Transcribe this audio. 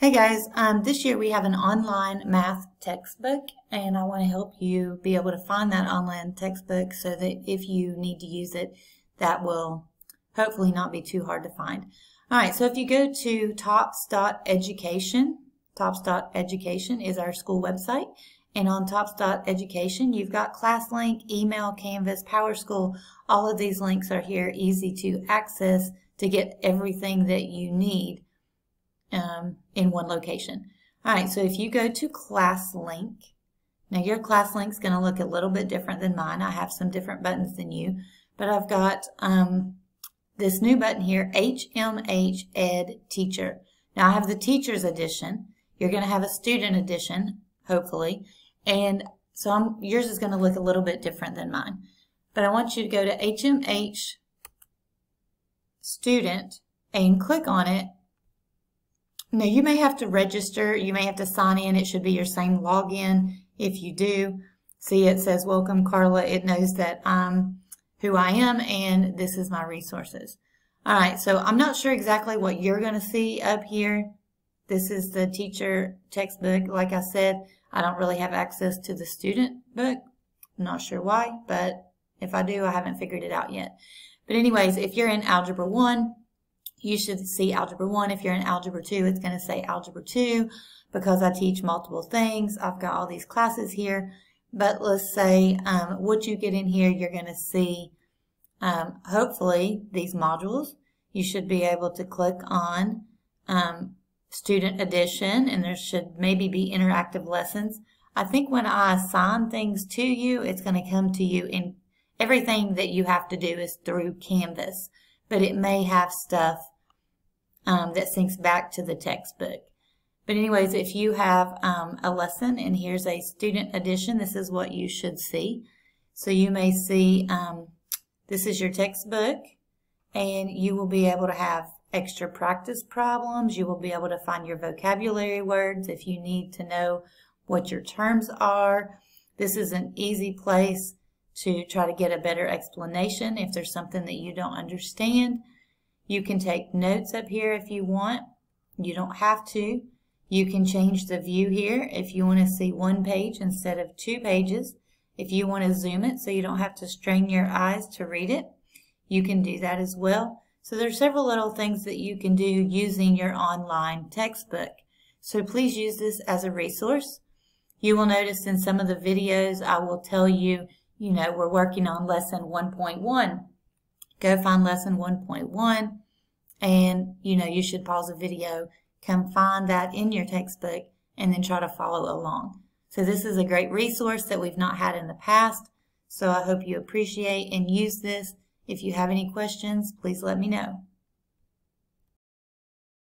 Hey guys, um, this year we have an online math textbook and I want to help you be able to find that online textbook so that if you need to use it, that will hopefully not be too hard to find. Alright, so if you go to tops.education, tops.education is our school website, and on tops.education you've got ClassLink, email, Canvas, PowerSchool, all of these links are here, easy to access to get everything that you need um, in one location. All right, so if you go to ClassLink, now your ClassLink is going to look a little bit different than mine. I have some different buttons than you, but I've got um, this new button here, HMH Ed Teacher. Now I have the Teacher's Edition. You're going to have a Student Edition, hopefully, and so I'm, yours is going to look a little bit different than mine. But I want you to go to HMH Student and click on it now you may have to register, you may have to sign in. It should be your same login. If you do, see it says welcome Carla. It knows that I'm who I am and this is my resources. All right, so I'm not sure exactly what you're going to see up here. This is the teacher textbook. Like I said, I don't really have access to the student book. I'm not sure why, but if I do, I haven't figured it out yet. But anyways, if you're in Algebra 1, you should see Algebra 1. If you're in Algebra 2, it's going to say Algebra 2 because I teach multiple things. I've got all these classes here. But let's say um, what you get in here, you're going to see, um, hopefully, these modules. You should be able to click on um, Student Edition, and there should maybe be interactive lessons. I think when I assign things to you, it's going to come to you in everything that you have to do is through Canvas but it may have stuff um, that syncs back to the textbook. But anyways, if you have um, a lesson and here's a student edition, this is what you should see. So you may see um, this is your textbook and you will be able to have extra practice problems. You will be able to find your vocabulary words if you need to know what your terms are. This is an easy place to try to get a better explanation if there's something that you don't understand. You can take notes up here if you want. You don't have to. You can change the view here if you want to see one page instead of two pages. If you want to zoom it so you don't have to strain your eyes to read it, you can do that as well. So there's several little things that you can do using your online textbook. So please use this as a resource. You will notice in some of the videos I will tell you you know, we're working on lesson 1.1. Go find lesson 1.1 and, you know, you should pause the video, come find that in your textbook and then try to follow along. So this is a great resource that we've not had in the past. So I hope you appreciate and use this. If you have any questions, please let me know.